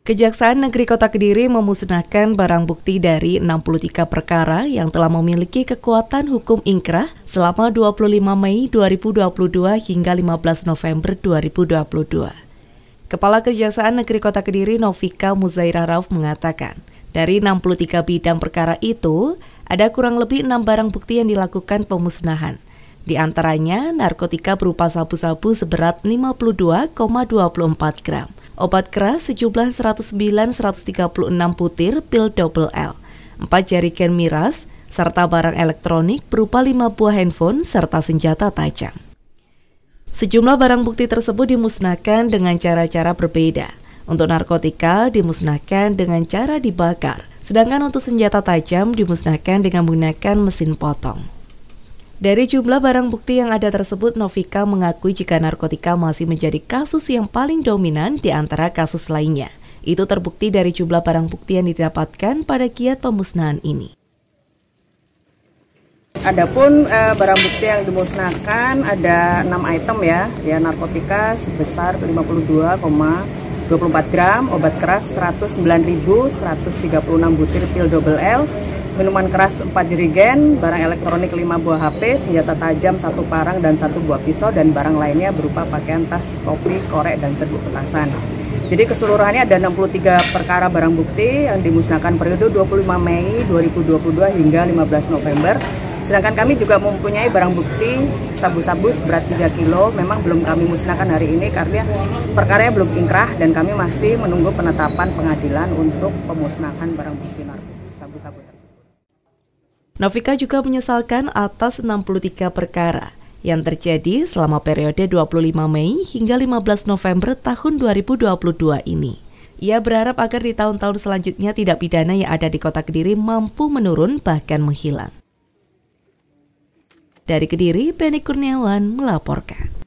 Kejaksaan Negeri Kota Kediri memusnahkan barang bukti dari 63 perkara yang telah memiliki kekuatan hukum ingkrah selama 25 Mei 2022 hingga 15 November 2022. Kepala Kejaksaan Negeri Kota Kediri Novika Muzaira Rauf mengatakan, dari 63 bidang perkara itu, ada kurang lebih enam barang bukti yang dilakukan pemusnahan. Di antaranya, narkotika berupa sabu-sabu seberat 52,24 gram, obat keras sejumlah 109-136 butir pil double L, 4 jerigen miras, serta barang elektronik berupa 5 buah handphone serta senjata tajam. Sejumlah barang bukti tersebut dimusnahkan dengan cara-cara berbeda. Untuk narkotika dimusnahkan dengan cara dibakar, sedangkan untuk senjata tajam dimusnahkan dengan menggunakan mesin potong. Dari jumlah barang bukti yang ada tersebut, Novika mengakui jika narkotika masih menjadi kasus yang paling dominan di antara kasus lainnya. Itu terbukti dari jumlah barang bukti yang didapatkan pada kiat pemusnahan ini. Adapun e, barang bukti yang dimusnahkan ada 6 item ya, ya narkotika sebesar 52,24 gram, obat keras 109.136 butir pil double L, minuman keras 4 jerigen, barang elektronik 5 buah HP, senjata tajam satu parang dan satu buah pisau dan barang lainnya berupa pakaian tas, kopi, korek dan serbuk petasan. Jadi keseluruhannya ada 63 perkara barang bukti yang dimusnahkan periode 25 Mei 2022 hingga 15 November. Sedangkan kami juga mempunyai barang bukti sabu-sabu seberat 3 kilo. Memang belum kami musnahkan hari ini karena perkaranya belum ingkrah dan kami masih menunggu penetapan pengadilan untuk pemusnahan barang bukti narkotika sabu-sabu tersebut. Novika juga menyesalkan atas 63 perkara yang terjadi selama periode 25 Mei hingga 15 November tahun 2022 ini. Ia berharap agar di tahun-tahun selanjutnya tidak pidana yang ada di kota Kediri mampu menurun bahkan menghilang. Dari Kediri, Penny Kurniawan melaporkan.